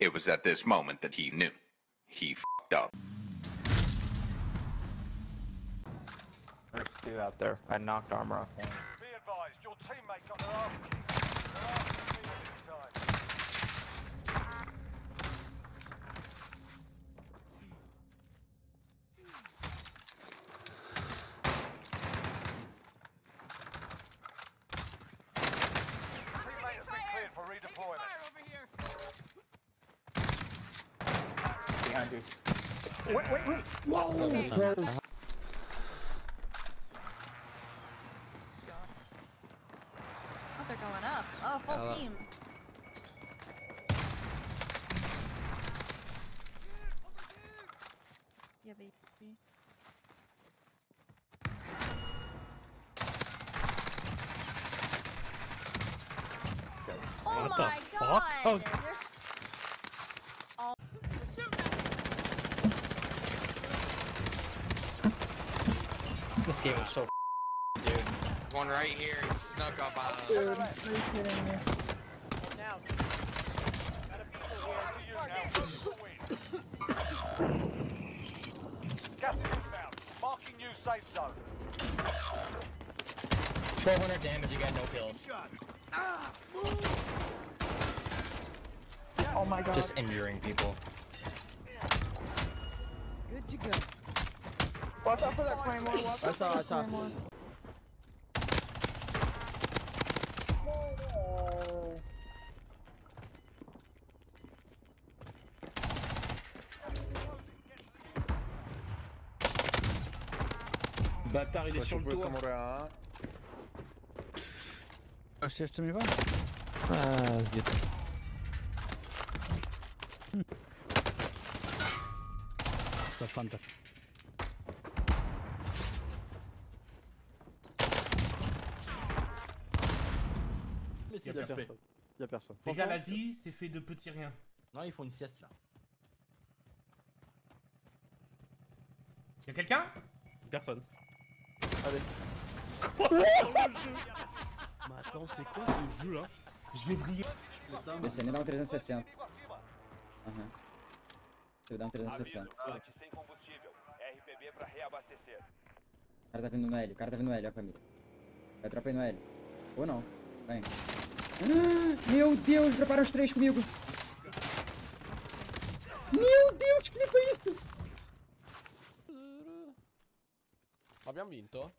It was at this moment that he knew. He fed up. There's two out there. I knocked armor off one. Be advised, your teammate got their ass kicked. Their ass is clear this time. Teammate has been cleared for redeployment. Behind you. Oh, they're going up. Oh, full team. Yeah, baby. Oh What the my fuck? Oh. You're- game is so dude. One right here, it snuck up on us. Gas is inbound. Marking new safe zone. 1200 damage, you got no kills. Oh my god. Just injuring people. Good to go. Watch out for that claymore. Watch I saw, I saw. Bâtard, il est sur le toit. Wam? Ah, zbyt. To fanta. Il y a personne. Y'a personne. Les gars l'a dit, c'est fait de petits riens. Non, ils font une sieste là. Y'a quelqu'un? Personne. Mais attends, c'est quoi ce jeu là? Je vais vriller. Descendo, dá um 360. Aham. Eu dar um 360. O Tanque sem combustível. RPB para reabastecer. cara tá vindo no L, o cara tá vindo no L, ó família. Vai tropa aí no L. Ou não. Vem. Ah, meu Deus, droparam os três comigo. Meu Deus, que foi isso? Abbiamo vinto?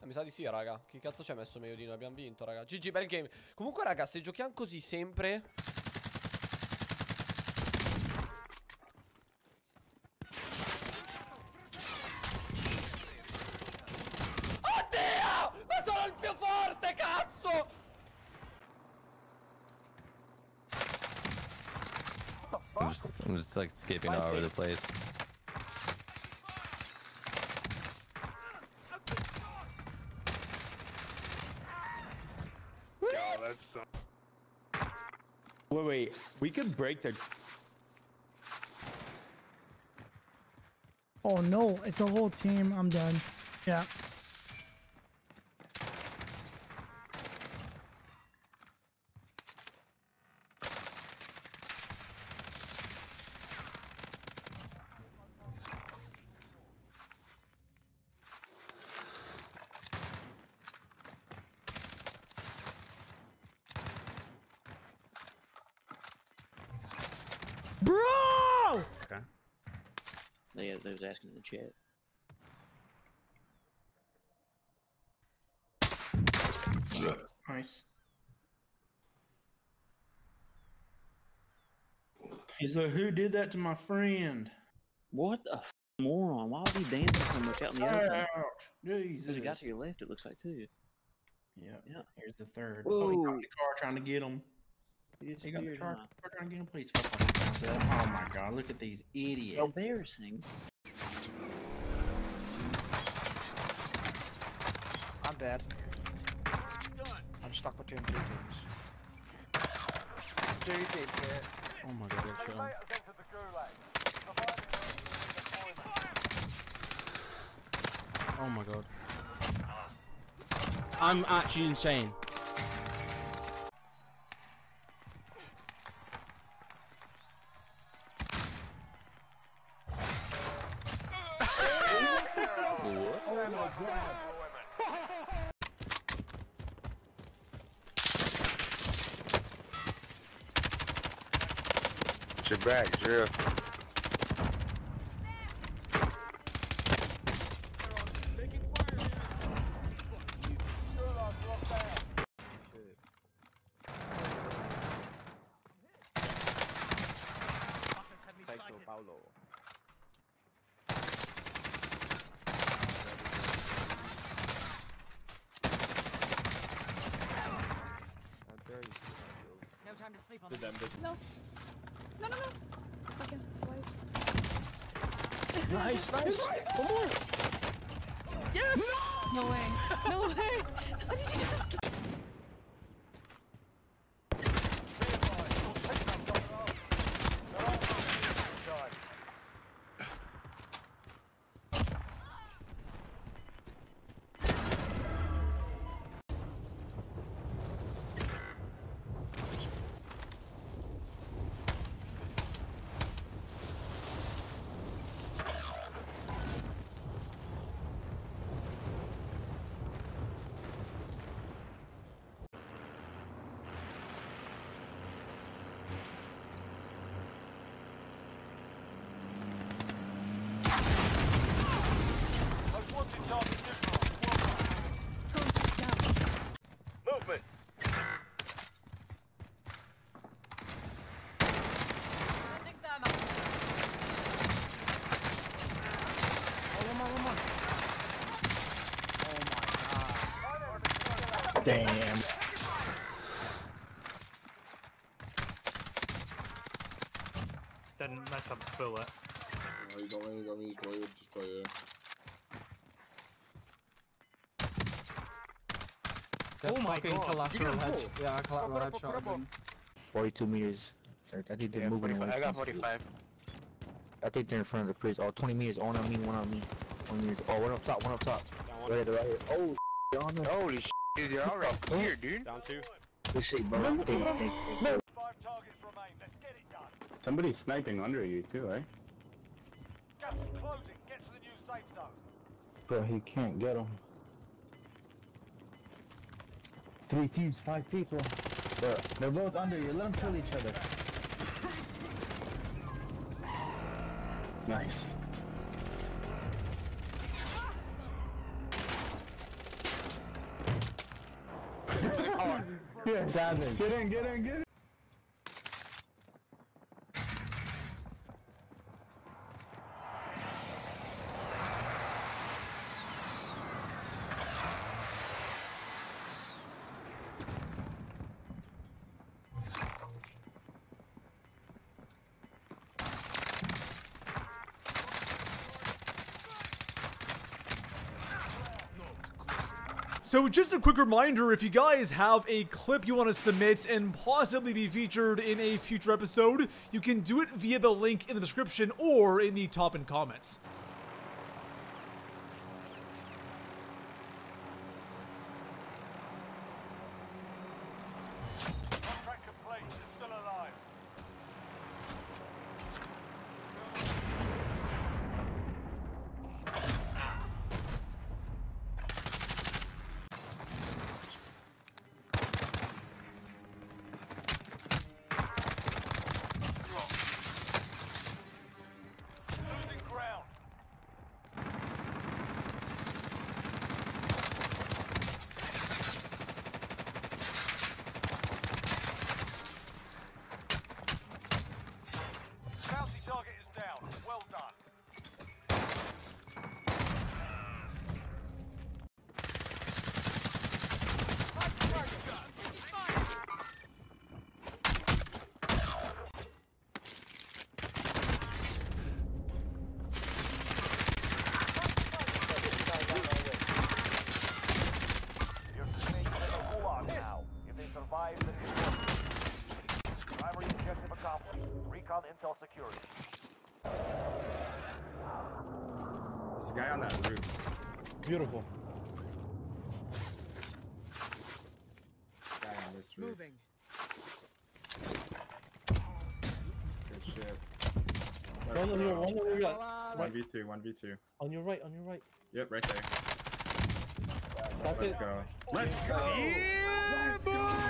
Eh, mi sa di sì, raga. Che cazzo ci ha messo meglio di noi? Abbiamo vinto, raga. GG, bel game. Comunque, raga, se giochiamo così sempre... I'm just, like skipping all over the place. Wait, wait. We could break their. Oh no, it's a whole team. I'm done. Yeah. Bro! They, they was asking in the chat. Nice. He's like, who did that to my friend? What a f- moron! Why was he dancing so much out in the open? Ouch. Jesus. There's a guy to your left. It looks like too. Yeah. Yeah. Here's the third. Oh, he got the car trying to get him. He He got the car, car trying to get him. Please fuck off. Oh my god, look at these idiots. Embarrassing. I'm dead. I'm stuck between two teams. Two deep here. Oh my god, that's Teammate has entered the gulag. Surviving redeployment. Oh my god. I'm actually insane. Back, Drill. No time to sleep on Did them, did No. No, no, no. I guess it's white. Nice, nice. One more. Yes. No way. No way. How did you just Most wanted target neutralized. Movement. Sending them up. Damn. Didn't miss a bullet. No, you got me, you got me, just play, just play, yeah. Oh my god. Collateral head. Yeah, collateral headshot. 42 meters. Sir, I think they're moving away. I got 45. I think they're in front of the prison. Oh, 20 meters. One on me, one on me. 20 meters. Oh, one up top, one up top. Right here, right here. Oh, on there. Holy sh! Dude, you're already here, dude. Down two. Good shit, bro. Thank you, thank you. Five targets remain. Let's get it done. Somebody's sniping under you too, eh? Gas is closing. Get to the new safe zone. Bro, he can't get him. Three teams, five people. Bro, they're both under you. Let them kill each other. Nice. Yeah. Get in, get in, get in. So just a quick reminder, if you guys have a clip you want to submit and possibly be featured in a future episode, you can do it via the link in the description or in the top in comments. Contract complete. It's still alive. Losing ground. Bounty target is down. Well done. Your teammates are in the gulag now. If they survive, then it's worth it. Primary objective accomplished. Recon intel security. There's a guy on that roof. Beautiful. Guy on this roof. Moving. Good shit. One on your, one on your, One v two, one v two. on your right, on your right. Yep, right there. That's Let's it. go. Let's go. Yeah, boy.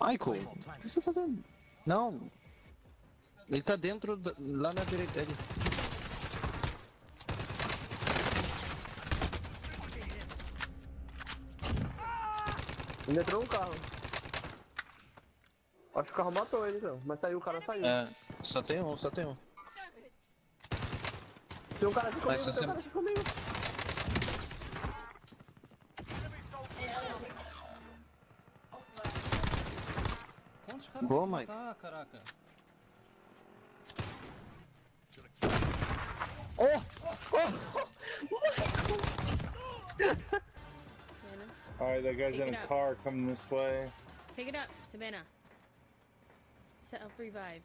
Michael, o que você tá fazendo? Não. Ele tá dentro, da- lá na direita dele. Ele entrou no carro. Acho que o carro matou ele, então. Mas saiu, o cara saiu. É, só tem um, só tem um. Tem um cara aqui comigo, tem um cara aqui comigo. Quantos caras Boa, tem que Mike. matar. Oh! Alright, that guy's Pick in a up. car coming this way. Pick it up, Savannah. Set up revive.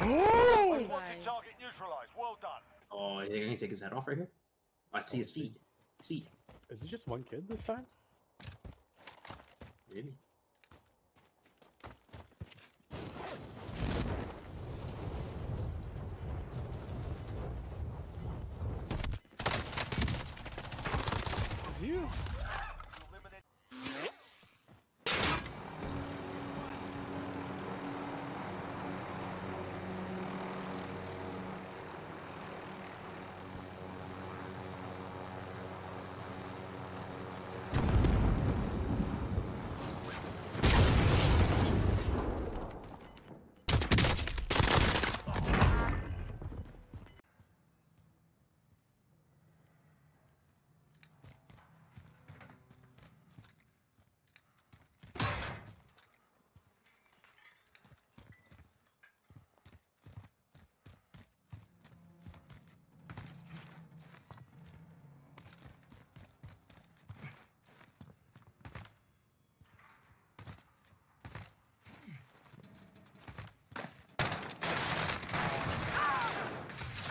Most wanted target neutralized. Well done. Oh, is he gonna take his head off right here? I see his feet. His feet. Is it just one kid this time? Really? You?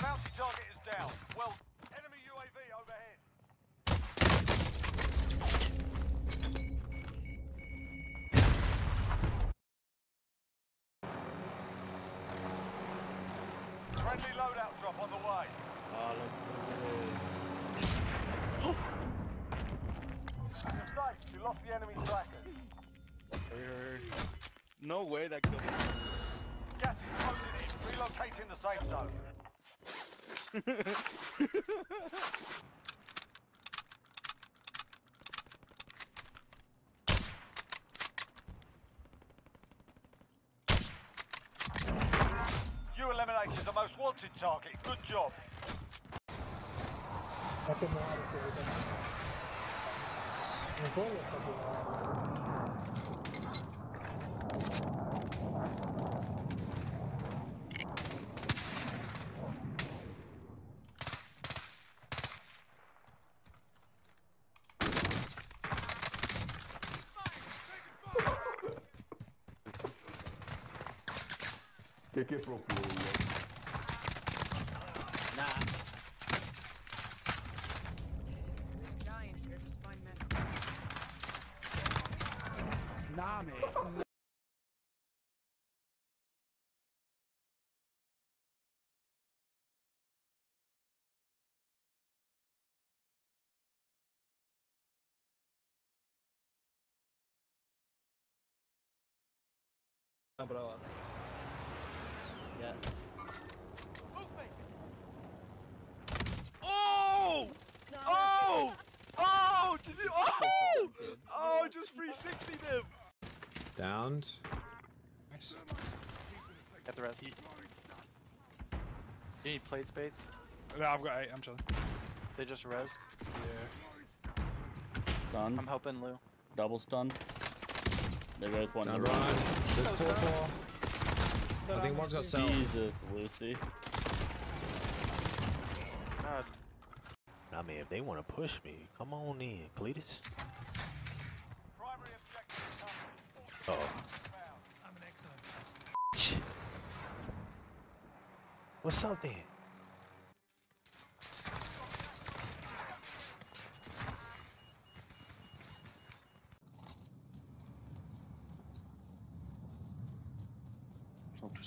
Bounty target is down. Well, enemy UAV overhead. Friendly loadout drop on the way. You're. You lost the enemy trackers. No way that killed Gas is closing in. Relocating the safe zone. You eliminated the target. Good job. Que que é pro pra lá. Oh! Oh! Oh! Did you? Oh! Oh! Just 360 them. Downed. Got the rest. You need plate spades? No, I've got eight. I'm chilling. They just rest? Yeah. Stun. I'm helping Lou. Double stun. They both want Down to Ryan. There's four four. I think one's got cell. Jesus, Lucy. God. I mean, if they want to push me, come on in, Cletus. Oh. I'm an excellent. What's up then?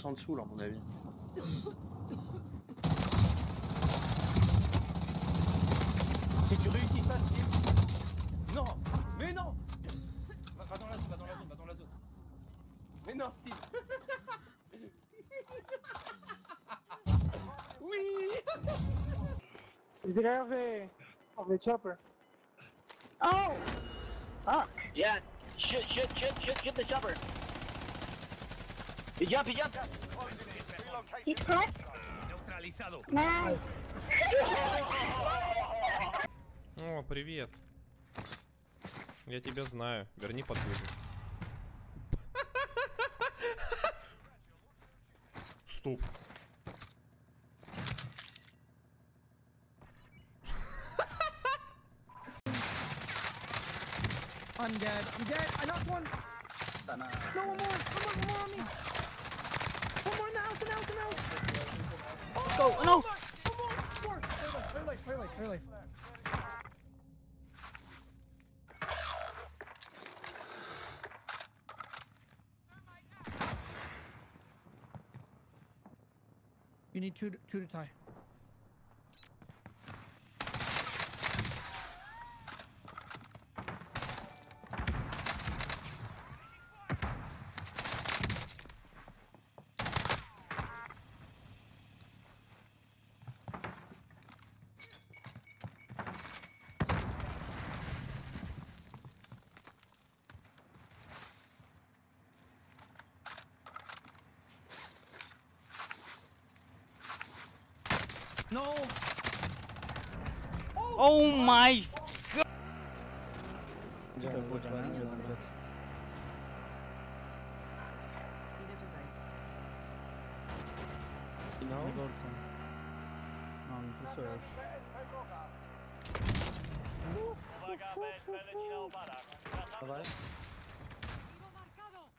en dessous là, à mon avis. Si tu réussis pas, Steve Non Mais non va, dans la zone, va dans la zone, va dans la zone Mais non, Steve Oui of the, chopper. Oh! Fuck! Yeah, shoot, shoot, shoot, shoot, shoot the chopper! He jump, he jump. He's cracked. Neutralizado. Nice. О, привет. Я тебя знаю. Верни подвижник. Стоп. I'm dead. I'm dead. I knocked one. No, one more. One more. One more on me. More in the house. In the house. In the house. Oh, Go. No. One more. One more. Clear life. Clear life. Clear life. You need two, to, two to tie. No! Oh, my god! Idę tutaj.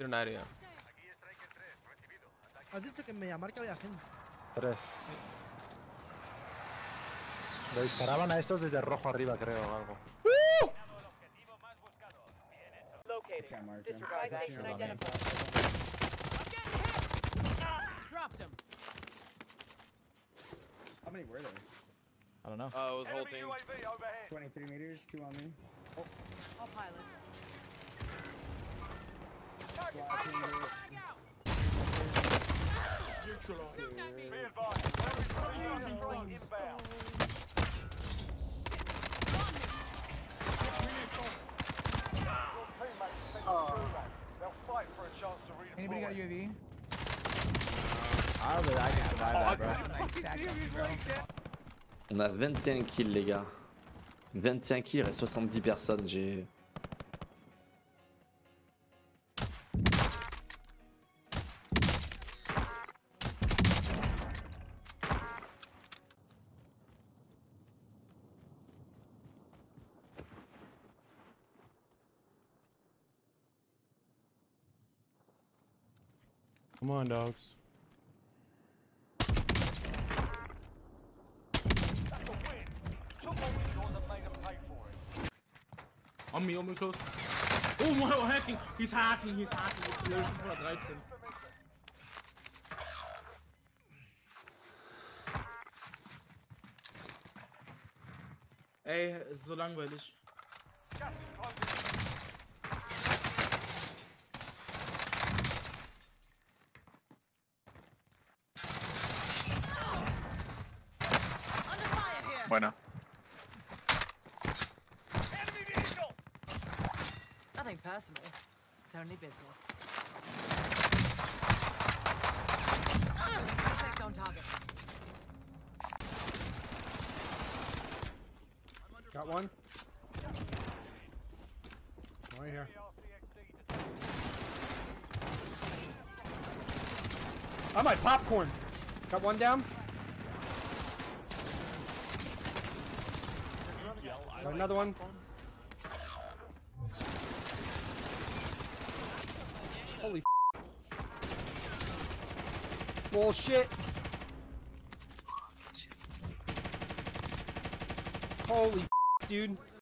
Na área. ¿Has é dicho é que me marca había gente? Tres. Disparaban a estos desde rojo arriba, creo, o algo. How many were there? I don't know. Uh, it was whole team. 23 meters, two on me. Oh, I'll pilot. Anybody got UAV? I don't think I can survive that, bro. On a 21 kills, les gars. 21 kills, il reste 70 personnes. J'ai. On, dogs. On me, on me close. Oh oh, hacking! He's hacking, he's hacking. Lösen 213. Ey, ist so langweilig. Only business. Effect on target. Got one. Right here. I oh, my popcorn! Got one down. Got another one. Bullshit. Holy dude.